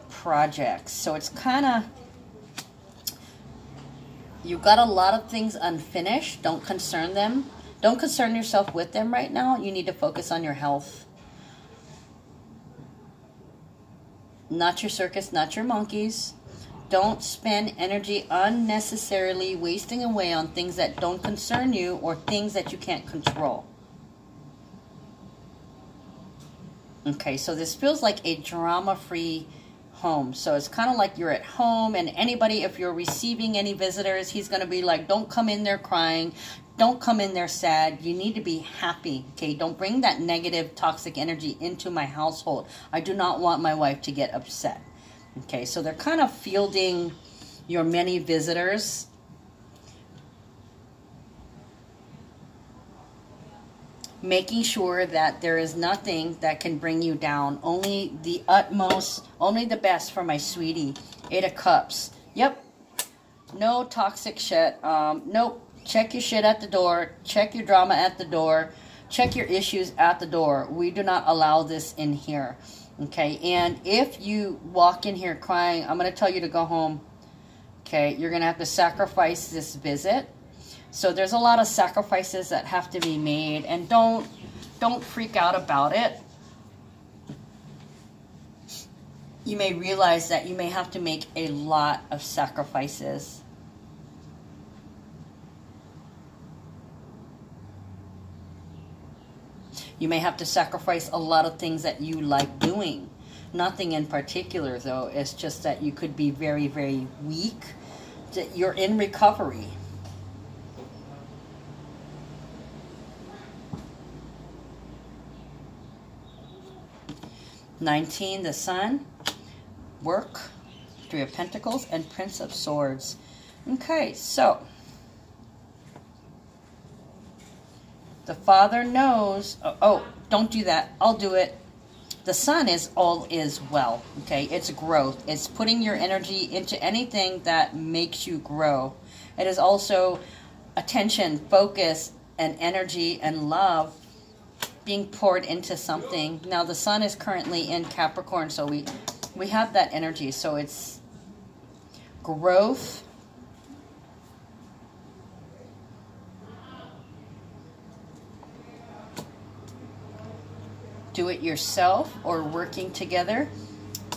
projects. So it's kind of you've got a lot of things unfinished. Don't concern them. Don't concern yourself with them right now. You need to focus on your health not your circus, not your monkeys. Don't spend energy unnecessarily wasting away on things that don't concern you or things that you can't control. Okay, so this feels like a drama-free home. So it's kind of like you're at home and anybody, if you're receiving any visitors, he's going to be like, don't come in there crying. Don't come in there sad. You need to be happy. Okay. Don't bring that negative, toxic energy into my household. I do not want my wife to get upset. Okay. So they're kind of fielding your many visitors. making sure that there is nothing that can bring you down. Only the utmost, only the best for my sweetie. Eight of Cups. Yep. No toxic shit. Um, nope. Check your shit at the door. Check your drama at the door. Check your issues at the door. We do not allow this in here. Okay. And if you walk in here crying, I'm going to tell you to go home. Okay. You're going to have to sacrifice this visit so there's a lot of sacrifices that have to be made and don't don't freak out about it. You may realize that you may have to make a lot of sacrifices. You may have to sacrifice a lot of things that you like doing. Nothing in particular, though. It's just that you could be very, very weak. That You're in recovery. 19, the Sun, work, Three of Pentacles, and Prince of Swords. Okay, so the Father knows. Oh, oh, don't do that. I'll do it. The Sun is all is well. Okay, it's growth. It's putting your energy into anything that makes you grow. It is also attention, focus, and energy and love being poured into something. Now the sun is currently in Capricorn, so we we have that energy. So it's growth. Do it yourself or working together.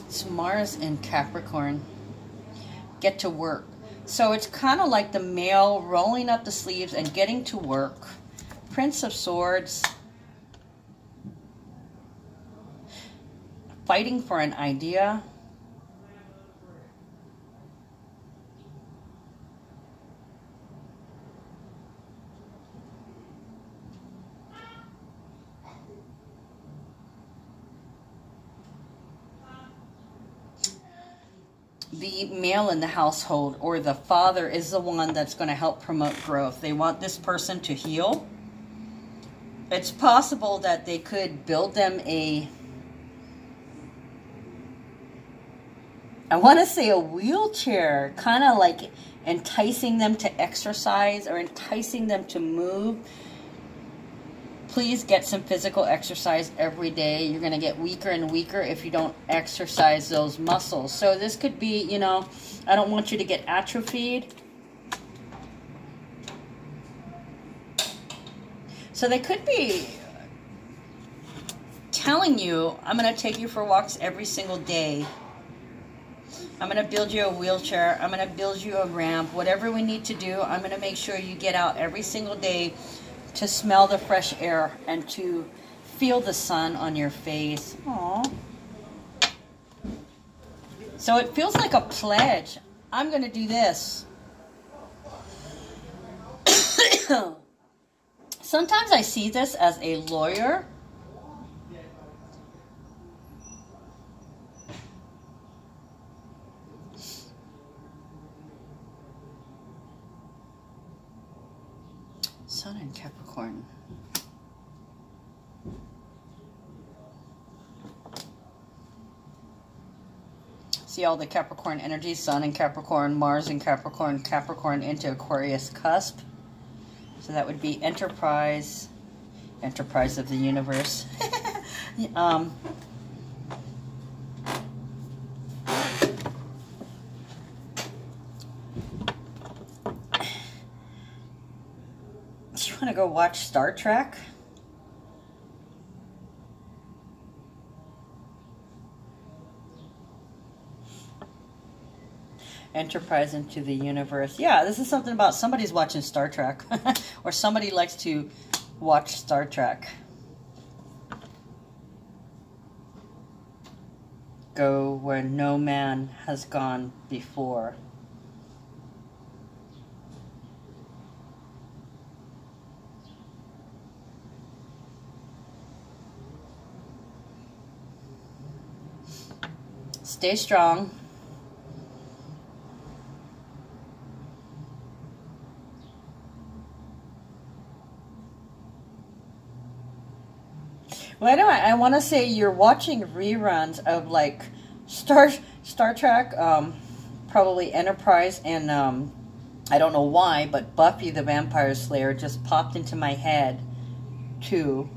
It's Mars in Capricorn. Get to work. So it's kind of like the male rolling up the sleeves and getting to work. Prince of Swords. fighting for an idea. The male in the household or the father is the one that's going to help promote growth. They want this person to heal. It's possible that they could build them a I want to say a wheelchair, kind of like enticing them to exercise or enticing them to move. Please get some physical exercise every day. You're going to get weaker and weaker if you don't exercise those muscles. So this could be, you know, I don't want you to get atrophied. So they could be telling you, I'm going to take you for walks every single day I'm going to build you a wheelchair. I'm going to build you a ramp. Whatever we need to do, I'm going to make sure you get out every single day to smell the fresh air and to feel the sun on your face. Aww. So it feels like a pledge. I'm going to do this. Sometimes I see this as a lawyer Sun in Capricorn. See all the Capricorn energy, Sun in Capricorn, Mars in Capricorn, Capricorn into Aquarius cusp. So that would be Enterprise, Enterprise of the Universe. um, want to go watch Star Trek? Enterprise into the universe. Yeah, this is something about somebody's watching Star Trek. or somebody likes to watch Star Trek. Go where no man has gone before. Stay strong. Well, anyway, I want to say you're watching reruns of like Star Star Trek, um, probably Enterprise, and um, I don't know why, but Buffy the Vampire Slayer just popped into my head too.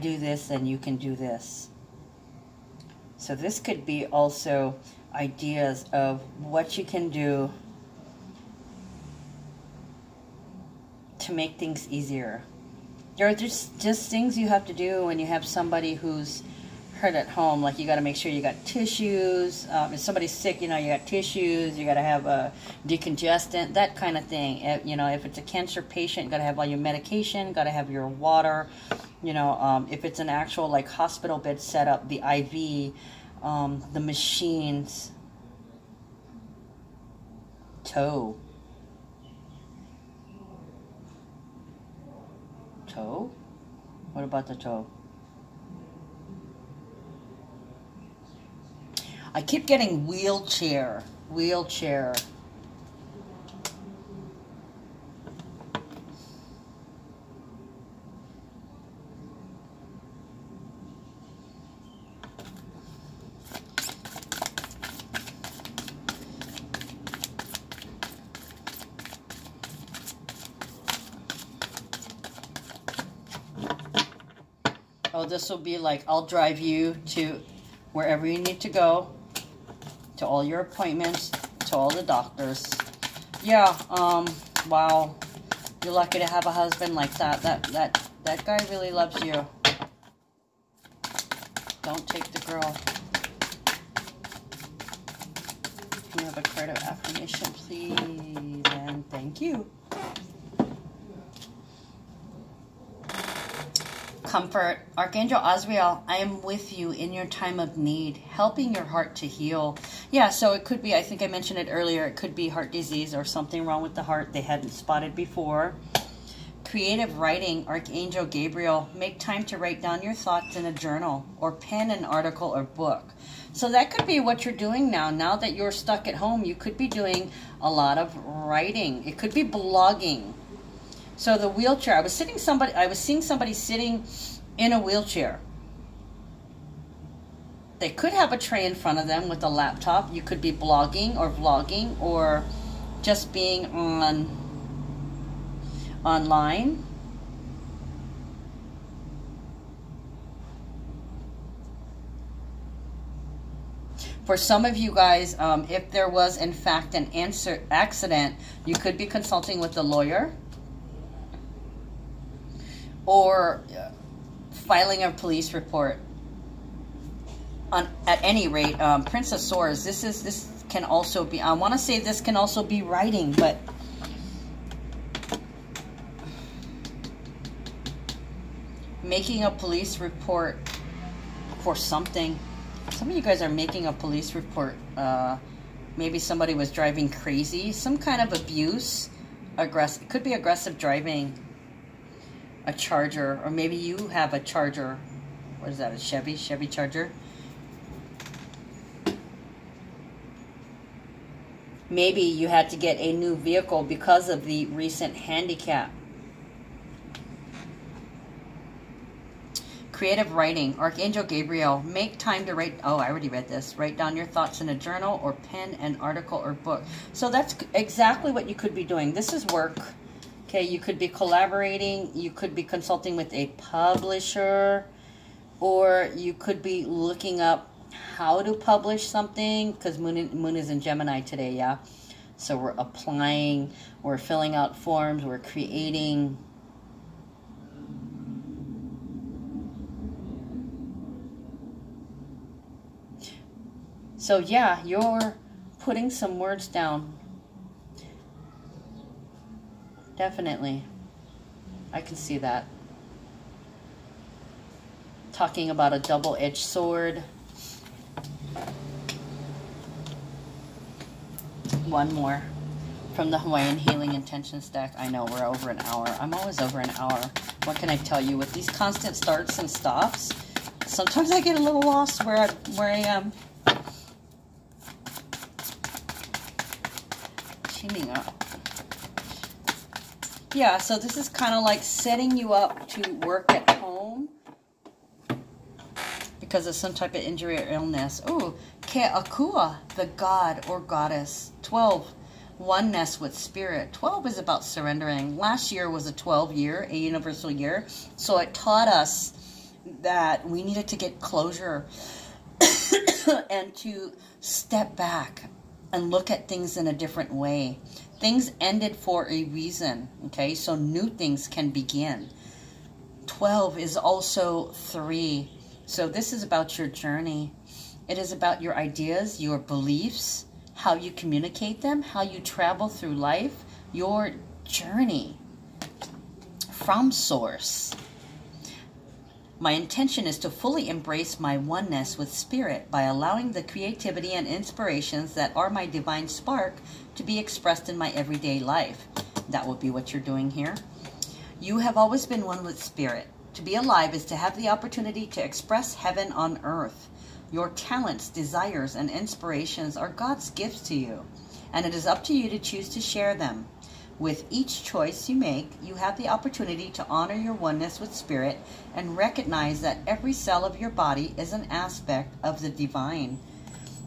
Do this, then you can do this. So this could be also ideas of what you can do to make things easier. There are just, just things you have to do when you have somebody who's hurt at home. Like you got to make sure you got tissues. Um, if somebody's sick, you know, you got tissues. You got to have a decongestant, that kind of thing. If, you know, if it's a cancer patient, got to have all your medication. Got to have your water. You know, um, if it's an actual like hospital bed setup, the IV, um, the machines, toe. Toe? What about the toe? I keep getting wheelchair, wheelchair. Oh, this will be like, I'll drive you to wherever you need to go, to all your appointments, to all the doctors. Yeah, um, wow. You're lucky to have a husband like that. That, that, that guy really loves you. Don't take the girl. Can you have a card of affirmation, please? And thank you. Comfort. Archangel Azrael, I am with you in your time of need, helping your heart to heal. Yeah, so it could be, I think I mentioned it earlier, it could be heart disease or something wrong with the heart they hadn't spotted before. Creative writing, Archangel Gabriel, make time to write down your thoughts in a journal or pen an article or book. So that could be what you're doing now. Now that you're stuck at home, you could be doing a lot of writing. It could be blogging so the wheelchair, I was sitting somebody, I was seeing somebody sitting in a wheelchair. They could have a tray in front of them with a laptop. You could be blogging or vlogging or just being on online. For some of you guys, um, if there was in fact an answer accident, you could be consulting with a lawyer or filing a police report. On at any rate, um, Princess Swords. This is this can also be. I want to say this can also be writing, but making a police report for something. Some of you guys are making a police report. Uh, maybe somebody was driving crazy. Some kind of abuse. Aggressive. It could be aggressive driving a Charger, or maybe you have a Charger. What is that, a Chevy? Chevy Charger? Maybe you had to get a new vehicle because of the recent handicap. Creative writing, Archangel Gabriel, make time to write. Oh, I already read this. Write down your thoughts in a journal or pen an article or book. So that's exactly what you could be doing. This is work. Okay, you could be collaborating, you could be consulting with a publisher, or you could be looking up how to publish something because Moon, Moon is in Gemini today, yeah? So we're applying, we're filling out forms, we're creating. So yeah, you're putting some words down Definitely. I can see that. Talking about a double-edged sword. One more. from the Hawaiian Healing Intentions deck. I know we're over an hour. I'm always over an hour. What can I tell you? With these constant starts and stops, sometimes I get a little lost where I, where I am. Teaming up. Yeah, so this is kind of like setting you up to work at home because of some type of injury or illness. Oh, Ke'akua, the god or goddess. 12, oneness with spirit. 12 is about surrendering. Last year was a 12 year, a universal year. So it taught us that we needed to get closure and to step back and look at things in a different way. Things ended for a reason, okay? So new things can begin. 12 is also 3. So this is about your journey. It is about your ideas, your beliefs, how you communicate them, how you travel through life, your journey from source. My intention is to fully embrace my oneness with spirit by allowing the creativity and inspirations that are my divine spark to be expressed in my everyday life. That will be what you're doing here. You have always been one with spirit. To be alive is to have the opportunity to express heaven on earth. Your talents, desires, and inspirations are God's gifts to you, and it is up to you to choose to share them. With each choice you make, you have the opportunity to honor your oneness with Spirit and recognize that every cell of your body is an aspect of the divine.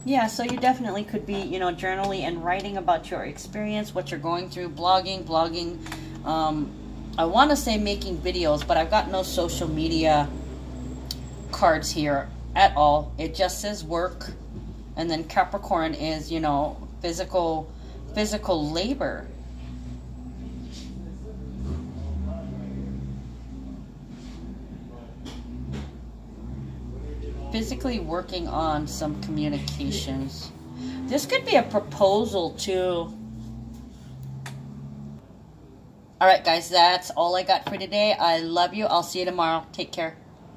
Yeah, so you definitely could be, you know, journaling and writing about your experience, what you're going through, blogging, blogging. Um, I want to say making videos, but I've got no social media cards here at all. It just says work, and then Capricorn is, you know, physical, physical labor. Physically working on some communications. This could be a proposal too. All right, guys, that's all I got for today. I love you. I'll see you tomorrow. Take care.